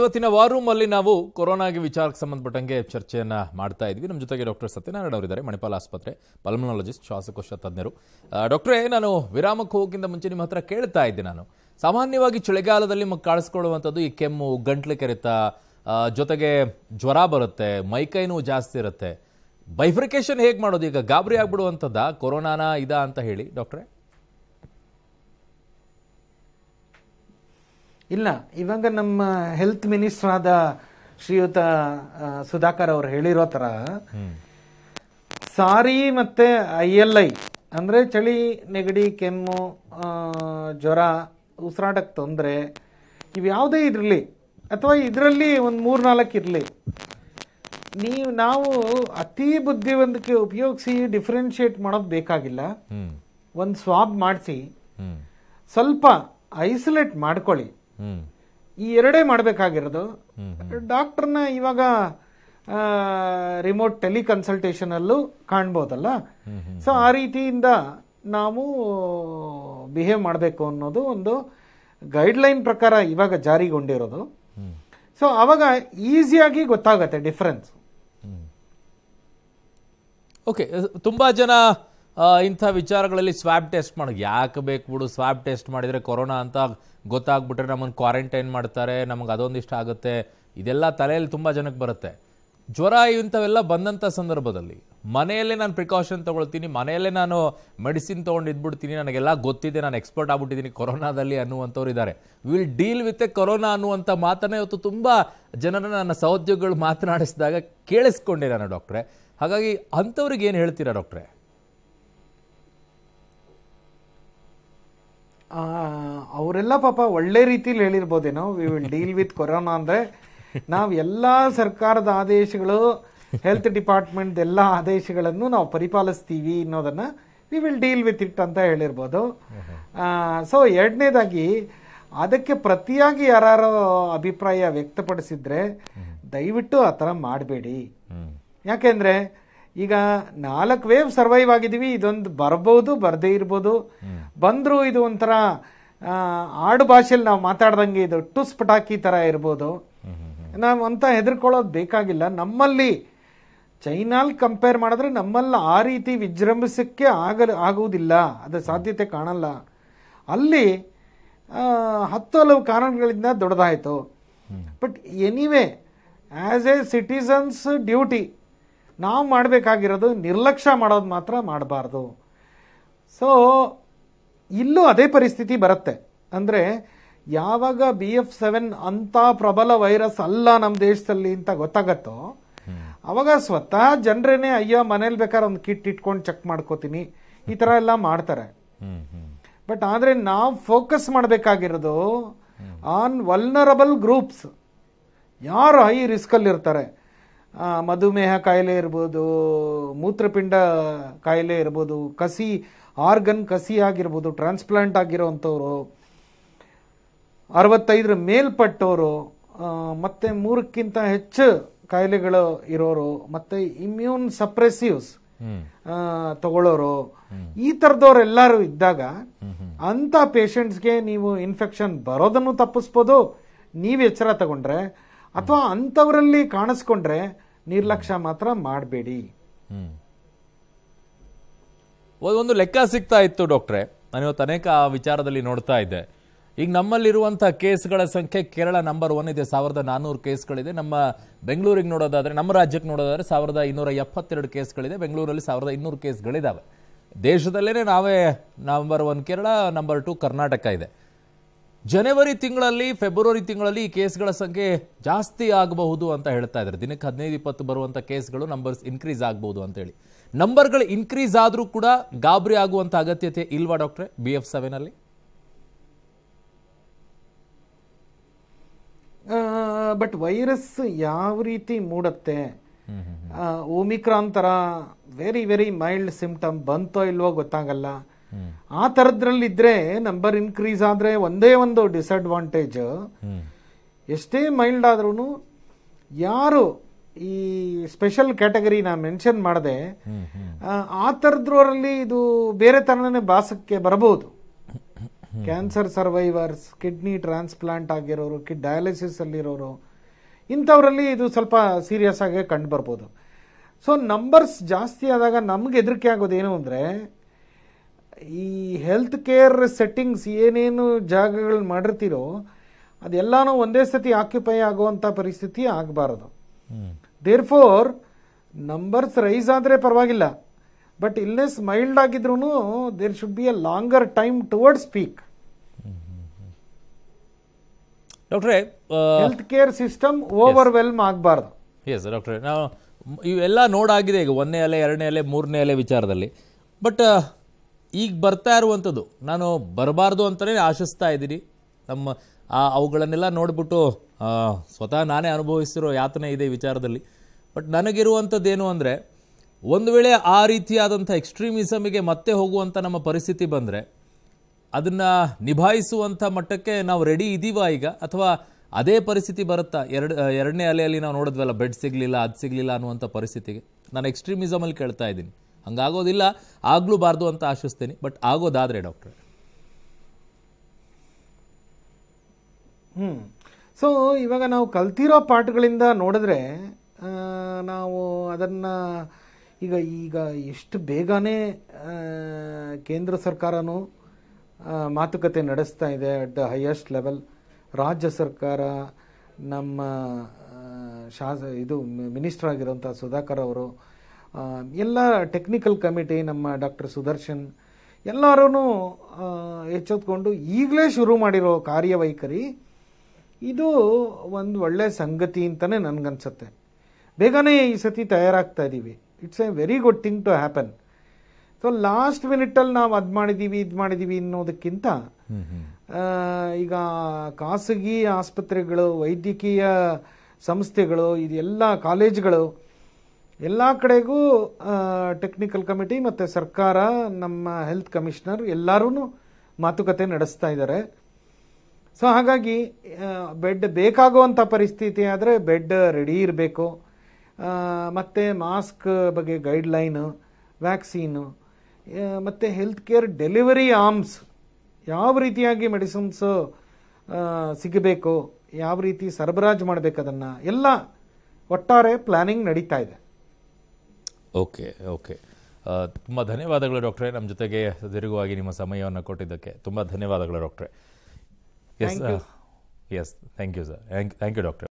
ಇವತ್ತಿನ war room ಅಲ್ಲಿ ನಾವು ಕೊರೋನಾಗೆ ವಿಚಾರಕ್ಕೆ ಸಂಬಂಧಪಟ್ಟಂಗೆ ಚರ್ಚೆಯನ್ನ ಮಾಡ್ತಾ ಇದ್ವಿ. ನಮ್ಮ ಜೊತೆಗೆ ಡಾಕ್ಟರ್ ಸತ್ಯನಾರಾಯಣ ಅವರಿದ್ದಾರೆ, ಮಣಿಪಾಲ ಆಸ್ಪತ್ರೆ ಪಲ್ಮನಾಲಜಿಸ್ಟ್ ಶ್ವಾಸಕೋಶ ತಜ್ಞರು ಡಾಕ್ಟ್ರೇ, ನಾನು ವಿರಾಮಕ್ಕೆ ಹೋಗೋಕ್ಕಿಂತ ಮುಂಚೆ ನಿಮ್ಮ ಹತ್ರ ಕೇಳ್ತಾ ಇದ್ದೆ ನಾನು. ಸಾಮಾನ್ಯವಾಗಿ ಚಳಿಗಾಲದಲ್ಲಿ ಕಾಣಿಸ್ಕೊಳ್ಳುವಂಥದ್ದು ಈ ಕೆಮ್ಮು, ಗಂಟ್ಲು ಕೆರೆತ ಜೊತೆಗೆ ಜ್ವರ ಬರುತ್ತೆ, ಮೈಕೈ ನೋವು ಜಾಸ್ತಿ ಇರುತ್ತೆ. ಬೈಫ್ರಿಕೇಶನ್ ಹೇಗೆ ಮಾಡೋದು? ಈಗ ಗಾಬರಿ ಆಗ್ಬಿಡುವಂಥದ್ದಾ? ಕೊರೋನಾನ ಇದಾ ಅಂತ ಹೇಳಿ, ಡಾಕ್ಟ್ರೇ. ಇಲ್ಲ ಇವಾಗ ನಮ್ಮ ಹೆಲ್ತ್ ಮಿನಿಸ್ಟರ್ ಆದ ಶ್ರೀಯುತ ಸುಧಾಕರ್ ಅವರು ಹೇಳಿರೋ ತರ ಸಾರಿ ಮತ್ತೆ ಐ ಎಲ್ ಐ ಅಂದ್ರೆ ಚಳಿ ನೆಗಡಿ ಕೆಮ್ಮು ಜ್ವರ ಉಸಿರಾಟಕ್ಕೆ ತೊಂದರೆ ಇವ್ಯಾವುದೇ ಇರಲಿ ಅಥವಾ ಇದರಲ್ಲಿ ಒಂದು ಮೂರು ನಾಲ್ಕು ಇರಲಿ ನೀವು ನಾವು ಅತಿ ಬುದ್ಧಿವಂತಿಕೆ ಉಪಯೋಗಿಸಿ ಡಿಫ್ರೆನ್ಶಿಯೇಟ್ ಮಾಡೋದು ಬೇಕಾಗಿಲ್ಲ. ಒಂದು ಸ್ವಾಬ್ ಮಾಡಿಸಿ ಸ್ವಲ್ಪ ಐಸೋಲೇಟ್ ಮಾಡ್ಕೊಳ್ಳಿ. ಈ ಎರಡೇ ಮಾಡಬೇಕಾಗಿರೋದು. ಡಾಕ್ಟರ್ನ ಇವಾಗ ರಿಮೋಟ್ ಟೆಲಿ ಕನ್ಸಲ್ಟೇಷನ್ ಅಲ್ಲೂ ಕಾಣ್ಬೋದಲ್ಲ? ಸೊ ಆ ರೀತಿಯಿಂದ ನಾವು ಬಿಹೇವ್ ಮಾಡಬೇಕು ಅನ್ನೋದು ಒಂದು ಗೈಡ್ಲೈನ್ ಪ್ರಕಾರ ಇವಾಗ ಜಾರಿಗೊಂಡಿರೋದು. ಸೊ ಅವಾಗ ಈಸಿಯಾಗಿ ಗೊತ್ತಾಗತ್ತೆ ಡಿಫ್ರೆನ್ಸ್ ಓಕೆ ತುಂಬಾ ಜನ ಇಂಥ ವಿಚಾರಗಳಲ್ಲಿ ಸ್ವಾಬ್ ಟೆಸ್ಟ್ ಮಾಡೋದು ಯಾಕೆ ಬೇಕು ಬಿಡು ಸ್ವಾಬ್ ಟೆಸ್ಟ್ ಮಾಡಿದ್ರೆ ಕೊರೋನಾ ಅಂತ ಗೊತ್ತಾಗ್ಬಿಟ್ರೆ ನಮ್ಮನ್ನು ಕ್ವಾರಂಟೈನ್ ಮಾಡ್ತಾರೆ, ನಮಗೆ ಅದೊಂದಿಷ್ಟ ಆಗುತ್ತೆ. ಇದೆಲ್ಲ ತಲೆಯಲ್ಲಿ ತುಂಬ ಜನಕ್ಕೆ ಬರುತ್ತೆ. ಜ್ವರ ಇಂಥವೆಲ್ಲ ಬಂದಂಥ ಸಂದರ್ಭದಲ್ಲಿ ಮನೆಯಲ್ಲೇ ನಾನು ಪ್ರಿಕಾಷನ್ ತೊಗೊಳ್ತೀನಿ, ಮನೆಯಲ್ಲೇ ನಾನು ಮೆಡಿಸಿನ್ ತೊಗೊಂಡು ಇದ್ಬಿಡ್ತೀನಿ, ನನಗೆಲ್ಲ ಗೊತ್ತಿದೆ, ನಾನು ಎಕ್ಸ್ಪರ್ಟ್ ಆಗ್ಬಿಟ್ಟಿದ್ದೀನಿ ಕೊರೋನಾದಲ್ಲಿ ಅನ್ನುವಂಥವ್ರು ಇದ್ದಾರೆ. Will deal with a corona ಅನ್ನುವಂಥ ಮಾತನ್ನೇ ಇವತ್ತು ತುಂಬ ಜನರನ್ನು ನನ್ನ ಸಹೋದ್ಯೋಗಿಗಳು ಮಾತನಾಡಿಸಿದಾಗ ಕೇಳಿಸ್ಕೊಂಡೆ ನಾನು ಡಾಕ್ಟ್ರೆ. ಹಾಗಾಗಿ ಅಂಥವ್ರಿಗೆ ಏನು ಹೇಳ್ತೀರಾ ಡಾಕ್ಟ್ರೆ? ಅವರೆಲ್ಲ ಪಾಪ ಒಳ್ಳೆ ರೀತಿಲಿ ಹೇಳಿರ್ಬೋದೇನೋ we will deal with corona ಅಂದ್ರೆ ನಾವು ಎಲ್ಲ ಸರ್ಕಾರದ ಆದೇಶಗಳು ಹೆಲ್ತ್ ಡಿಪಾರ್ಟ್ಮೆಂಟ್ ಎಲ್ಲ ಆದೇಶಗಳನ್ನು ನಾವು ಪರಿಪಾಲಿಸ್ತೀವಿ ಅನ್ನೋದನ್ನ we will deal with it ಅಂತ ಹೇಳಿರ್ಬೋದು. ಸೊ ಎರಡನೇದಾಗಿ ಅದಕ್ಕೆ ಪ್ರತಿಯಾಗಿ ಯಾರು ಅಭಿಪ್ರಾಯ ವ್ಯಕ್ತಪಡಿಸಿದ್ರೆ ದಯವಿಟ್ಟು ಆ ಥರ ಮಾಡಬೇಡಿ. ಯಾಕೆಂದ್ರೆ ಈಗ ನಾಲ್ಕು ವೇವ್ ಸರ್ವೈವ್ ಆಗಿದ್ದೀವಿ ಇದೊಂದು ಬರ್ಬೋದು ಬರದೇ ಇರ್ಬೋದು. ಬಂದರೂ ಇದು ಒಂಥರ ಆಡು ಭಾಷೆಯಲ್ಲಿ ನಾವು ಮಾತಾಡ್ದಂಗೆ ಇದು ಟುಸ್ ಪಟಾಕಿ ಥರ ಇರ್ಬೋದು. ನಾವು ಅಂತ ಹೆದರ್ಕೊಳ್ಳೋದು ಬೇಕಾಗಿಲ್ಲ. ನಮ್ಮಲ್ಲಿ ಚೈನಾಲ್ ಕಂಪೇರ್ ಮಾಡಿದ್ರೆ ನಮ್ಮಲ್ಲಿ ಆ ರೀತಿ ವಿಜೃಂಭಿಸಕ್ಕೆ ಆಗ ಆಗುವುದಿಲ್ಲ. ಅದು ಸಾಧ್ಯತೆ ಕಾಣಲ್ಲ. ಅಲ್ಲಿ ಹತ್ತು ಹಲವು ಕಾರಣಗಳಿಂದ ದೊಡ್ಡದಾಯಿತು. But anyway as a citizen's duty ನಾವು ಮಾಡಬೇಕಾಗಿರೋದು ನಿರ್ಲಕ್ಷ್ಯ ಮಾಡೋದು ಮಾತ್ರ ಮಾಡಬಾರ್ದು. ಸೊ ಇಲ್ಲೂ ಅದೇ ಪರಿಸ್ಥಿತಿ ಬರುತ್ತೆ. ಅಂದರೆ ಯಾವಾಗ ಬಿ ಎಫ್ ಸೆವೆನ್ ಅಂಥ ಪ್ರಬಲ ವೈರಸ್ ಅಲ್ಲ ನಮ್ಮ ದೇಶದಲ್ಲಿ ಅಂತ ಗೊತ್ತಾಗತ್ತೋ ಅವಾಗ ಸ್ವತಃ ಜನರೇನೆ ಅಯ್ಯೋ ಮನೇಲಿ ಬೇಕಾದ್ರೆ ಒಂದು ಕಿಟ್ ಇಟ್ಕೊಂಡು ಚೆಕ್ ಮಾಡ್ಕೋತೀನಿ. ಈ ಥರ ಎಲ್ಲ ಮಾಡ್ತಾರೆ. ಬಟ್ ಆದರೆ ನಾವು ಫೋಕಸ್ ಮಾಡಬೇಕಾಗಿರೋದು ಆನ್ ವಲ್ನರಬಲ್ ಗ್ರೂಪ್ಸ್ ಯಾರು ಹೈ ರಿಸ್ಕಲ್ಲಿರ್ತಾರೆ ಮಧುಮೇಹ ಕಾಯಿಲೆ ಇರ್ಬೋದು ಮೂತ್ರಪಿಂಡ ಕಾಯಿಲೆ ಇರ್ಬೋದು ಕಸಿ ಆರ್ಗನ್ ಕಸಿ ಆಗಿರ್ಬೋದು ಟ್ರಾನ್ಸ್ಪ್ಲಾಂಟ್ ಆಗಿರೋವಂಥವ್ರು ಅರವತ್ತೈದರ ಮೇಲ್ಪಟ್ಟವರು ಮತ್ತು ಮೂರಕ್ಕಿಂತ ಹೆಚ್ಚು ಕಾಯಿಲೆಗಳು ಇರೋರು ಮತ್ತೆ ಇಮ್ಯೂನ್ ಸಪ್ರೆಸಿವ್ಸ್ ತಗೊಳ್ಳೋರು ಈ ತರದವ್ರೆಲ್ಲರೂ ಇದ್ದಾಗ ಅಂಥ ಪೇಷಂಟ್ಸ್ಗೆ ನೀವು ಇನ್ಫೆಕ್ಷನ್ ಬರೋದನ್ನು ತಪ್ಪಿಸ್ಬೋದು ನೀವು ಎಚ್ಚರ ತಗೊಂಡ್ರೆ ಅಥವಾ ಅಂಥವರಲ್ಲಿ ಕಾಣಿಸ್ಕೊಂಡ್ರೆ ನಿರ್ಲಕ್ಷ್ಯ ಮಾತ್ರ ಮಾಡಬೇಡಿ. ಒಂದು ಲೆಕ್ಕ ಸಿಗ್ತಾ ಇತ್ತು ಡಾಕ್ಟ್ರೆ. ನಾನು ಇವತ್ತು ಅನೇಕ ವಿಚಾರದಲ್ಲಿ ನೋಡ್ತಾ ಇದ್ದೆ. ಈಗ ನಮ್ಮಲ್ಲಿರುವಂತಹ ಕೇಸ್ಗಳ ಸಂಖ್ಯೆ ಕೇರಳ ನಂಬರ್ ಒನ್ ಇದೆ. ಸಾವಿರದ ನಾನ್ನೂರು ಕೇಸ್ಗಳಿದೆ. ನಮ್ಮ ಬೆಂಗಳೂರಿಗೆ ನೋಡೋದಾದ್ರೆ, ನಮ್ಮ ರಾಜ್ಯಕ್ಕೆ ನೋಡೋದಾದ್ರೆ ಸಾವಿರದ ಇನ್ನೂರ ಎಪ್ಪತ್ತೆರಡು ಕೇಸ್ಗಳಿದೆ. ಬೆಂಗಳೂರಲ್ಲಿ ಸಾವಿರದ ಇನ್ನೂರು ಕೇಸ್ಗಳಿದ್ದಾವೆ ದೇಶದಲ್ಲೇ ನಾವೇ number one Kerala number two Karnataka ಇದೆ. ಜನವರಿ ತಿಂಗಳಲ್ಲಿ, ಫೆಬ್ರವರಿ ತಿಂಗಳಲ್ಲಿ ಈ ಕೇಸ್ಗಳ ಸಂಖ್ಯೆ ಜಾಸ್ತಿ ಆಗಬಹುದು ಅಂತ ಹೇಳ್ತಾ ಇದ್ದಾರೆ. ದಿನಕ್ಕೆ ಹದಿನೈದು, ಇಪ್ಪತ್ತು ಬರುವಂಥ ಕೇಸ್ಗಳು ನಂಬರ್ಸ್ ಇನ್ಕ್ರೀಸ್ ಆಗ್ಬೋದು ಅಂತೇಳಿ ನಂಬರ್ಗಳು ಇನ್ಕ್ರೀಸ್ ಆದರೂ ಕೂಡ ಗಾಬರಿ ಆಗುವಂಥ ಅಗತ್ಯತೆ ಇಲ್ವಾ ಡಾಕ್ಟ್ರೆ ಬಿ ಎಫ್ ಸೆವೆನಲ್ಲಿ ಬಟ್ ವೈರಸ್ ಯಾವ ರೀತಿ ಮೂಡುತ್ತೆ? ಓಮಿಕ್ರಾನ್ ತರ ವೆರಿ ವೆರಿ ಮೈಲ್ಡ್ ಸಿಂಪ್ಟಮ್ ಬಂತೋ ಇಲ್ವೋ ಗೊತ್ತಾಗಲ್ಲ. ಆ ಥರದ್ರಲ್ಲಿದ್ರೆ ನಂಬರ್ ಇನ್ಕ್ರೀಸ್ ಆದರೆ ಒಂದೇ ಒಂದು ಡಿಸ್ಅಡ್ವಾಂಟೇಜ್ ಎಷ್ಟೇ ಮೈಲ್ಡ್ ಆದ್ರೂ ಯಾರು ಈ ಸ್ಪೆಷಲ್ ಕ್ಯಾಟಗರಿ ನಾ ಮೆನ್ಷನ್ ಮಾಡಿದೆ ಆ ಥರದ್ರಲ್ಲಿ ಇದು ಬೇರೆ ಥರನೇ ಬಾಸಕ್ಕೆ ಬರಬಹುದು. ಕ್ಯಾನ್ಸರ್ ಸರ್ವೈವರ್ಸ್ ಕಿಡ್ನಿ ಟ್ರಾನ್ಸ್ಪ್ಲಾಂಟ್ ಆಗಿರೋರು ಕಿಡ್ ಡಯಾಲಿಸಿಸ್ ಅಲ್ಲಿರೋರು ಇಂಥವರಲ್ಲಿ ಇದು ಸ್ವಲ್ಪ ಸೀರಿಯಸ್ ಆಗಿ ಕಂಡು ಬರ್ಬೋದು. ಸೊ ನಂಬರ್ಸ್ ಜಾಸ್ತಿ ಆದಾಗ ನಮ್ಗೆ ಹೆದರಿಕೆ ಆಗೋದೇನು ಅಂದರೆ ಈ ಹೆಲ್ತ್ ಕೇರ್ ಸೆಟ್ಟಿಂಗ್ಸ್ ಏನೇನು ಜಾಗಗಳು ಮಾಡಿರ್ತೀರೋ ಅದೆಲ್ಲಾನು ಒಂದೇ ಸತಿ ಆಕ್ಯುಪೈ ಆಗುವಂಥ ಪರಿಸ್ಥಿತಿ ಆಗಬಾರದು. ದೇರ್ ಫೋರ್ ನಂಬರ್ಸ್ ರೈಸ್ ಆದರೆ ಪರವಾಗಿಲ್ಲ. ಬಟ್ ಇಲ್ನೆಸ್ ಮೈಲ್ಡ್ ಆಗಿದ್ರೂ there should be a longer time towards peak ಡಾಕ್ಟ್ರೆ ಹೆಲ್ತ್ ಕೇರ್ ಸಿಸ್ಟಮ್ ಓವರ್ವೆಲ್ಮ್ ಆಗಬಾರ್ದು. ಎಸ್ ಡಾಕ್ಟ್ರೆ. ನಾವು ಇವೆಲ್ಲ ನೋಡಾಗಿದೆ ಈಗ ಒಂದನೇ ಅಲೆ ಎರಡನೇ ಅಲೆ ಮೂರನೇ ಅಲೆ ವಿಚಾರದಲ್ಲಿ. ಬಟ್ ಈಗ ಬರ್ತಾ ಇರುವಂಥದ್ದು. ನಾನು ಬರಬಾರ್ದು ಅಂತಲೇ ಆಶಿಸ್ತಾ ಇದ್ದೀನಿ. ನಮ್ಮ ಅವುಗಳನ್ನೆಲ್ಲ ನೋಡಿಬಿಟ್ಟು ಸ್ವತಃ ನಾನೇ ಅನುಭವಿಸಿರೋ ಯಾತನೆ ಇದೆ ವಿಚಾರದಲ್ಲಿ. ಬಟ್ ನನಗಿರುವಂಥದ್ದೇನು ಅಂದರೆ, ಒಂದು ವೇಳೆ ಆ ರೀತಿಯಾದಂಥ ಎಕ್ಸ್ಟ್ರೀಮಿಸಮಿಗೆ ಮತ್ತೆ ಹೋಗುವಂಥ ನಮ್ಮ ಪರಿಸ್ಥಿತಿ ಬಂದರೆ, ಅದನ್ನು ನಿಭಾಯಿಸುವಂಥ ಮಟ್ಟಕ್ಕೆ ನಾವು ರೆಡಿ ಇದ್ದೀವಾ ಈಗ? ಅಥವಾ ಅದೇ ಪರಿಸ್ಥಿತಿ ಬರುತ್ತಾ? ಎರಡು, ಎರಡನೇ ಅಲೆಯಲ್ಲಿ ನಾವು ನೋಡಿದ್ವಲ್ಲ, ಬೆಡ್ ಸಿಗಲಿಲ್ಲ, ಅದು ಸಿಗಲಿಲ್ಲ ಅನ್ನುವಂಥ ಪರಿಸ್ಥಿತಿಗೆ. ನಾನು ಎಕ್ಸ್ಟ್ರೀಮಿಸಮಲ್ಲಿ ಕೇಳ್ತಾ ಇದ್ದೀನಿ. ಹಂಗಾಗೋದಿಲ್ಲ. ಆಗ್ಲೂಬಾರ್ದು ಅಂತ ಆಶಿಸ್ತೀನಿ. ಬಟ್ ಆಗೋದಾದ್ರೆ ಡಾಕ್ಟ್ರೆ. ಹ್ಞೂ ಸೊ ಇವಾಗ ನಾವು ಕಲ್ತಿರೋ ಪಾಠಗಳಿಂದ ನೋಡಿದ್ರೆ ನಾವು ಅದನ್ನ ಈಗ ಈಗ ಎಷ್ಟು ಬೇಗನೆ ಕೇಂದ್ರ ಸರ್ಕಾರನೂ ಮಾತುಕತೆ ನಡೆಸ್ತಾ ಇದೆ ಅಟ್ ದ ಹೈಯೆಸ್ಟ್ ಲೆವೆಲ್ ರಾಜ್ಯ ಸರ್ಕಾರ ನಮ್ಮ ಶಾಸ, ಇದು ಮಿನಿಸ್ಟರ್ ಆಗಿರುವಂಥ ಸುಧಾಕರ್ ಅವರು ಎಲ್ಲ ಟೆಕ್ನಿಕಲ್ ಕಮಿಟಿ ನಮ್ಮ ಡಾಕ್ಟರ್ ಸುದರ್ಶನ್ ಎಲ್ಲರೂ ಎಚ್ಚೆತ್ಕೊಂಡು ಈಗಲೇ ಶುರು ಮಾಡಿರೋ ಕಾರ್ಯವೈಖರಿ ಇದು ಒಂದು ಒಳ್ಳೆ ಸಂಗತಿ ಅಂತಲೇ ನನಗನ್ಸುತ್ತೆ. ಬೇಗನೆ ಈ ಸತಿ ತಯಾರಾಗ್ತಾ ಇದ್ದೀವಿ it's a very good thing to happen so last ಮಿನಿಟಲ್ಲಿ ನಾವು ಅದು ಮಾಡಿದ್ದೀವಿ ಇದು ಮಾಡಿದ್ದೀವಿ ಅನ್ನೋದಕ್ಕಿಂತ ಈಗ ಖಾಸಗಿ ಆಸ್ಪತ್ರೆಗಳು ವೈದ್ಯಕೀಯ ಸಂಸ್ಥೆಗಳು ಇದೆಲ್ಲ ಕಾಲೇಜುಗಳು ಎಲ್ಲ ಕಡೆಗೂ ಟೆಕ್ನಿಕಲ್ ಕಮಿಟಿ ಮತ್ತು ಸರ್ಕಾರ, ನಮ್ಮ ಹೆಲ್ತ್ ಕಮಿಷನರ್ ಎಲ್ಲರೂ ಮಾತುಕತೆ ನಡೆಸ್ತಾ ಇದ್ದಾರೆ. ಸೊ ಹಾಗಾಗಿ ಬೆಡ್ ಬೇಕಾಗುವಂಥ ಪರಿಸ್ಥಿತಿ ಆದರೆ ಬೆಡ್ ರೆಡಿ ಇರಬೇಕು. ಮತ್ತು ಮಾಸ್ಕ್ ಬಗ್ಗೆ ಗೈಡ್ಲೈನು ವ್ಯಾಕ್ಸೀನು ಮತ್ತು ಹೆಲ್ತ್ ಕೇರ್ ಡೆಲಿವರಿ ಆರ್ಮ್ಸ್ ಯಾವ ರೀತಿಯಾಗಿ ಮೆಡಿಸಿನ್ಸ್ ಸಿಗಬೇಕು, ಯಾವ ರೀತಿ ಸರಬರಾಜು ಮಾಡಬೇಕು ಅದನ್ನು, ಎಲ್ಲ ಒಟ್ಟಾರೆ ಪ್ಲಾನಿಂಗ್ ನಡೀತಾ ಇದೆ. Okay okay. ತುಂಬ ಧನ್ಯವಾದಗಳು ಡಾಕ್ಟ್ರೆ. ನಮ್ಮ ಜೊತೆಗೆ ದೀರ್ಘವಾಗಿ ನಿಮ್ಮ ಸಮಯವನ್ನು ಕೊಟ್ಟಿದ್ದಕ್ಕೆ ತುಂಬ ಧನ್ಯವಾದಗಳು ಡಾಕ್ಟ್ರೆ. Yes yes thank you sir thank you ಡಾಕ್ಟ್ರೆ.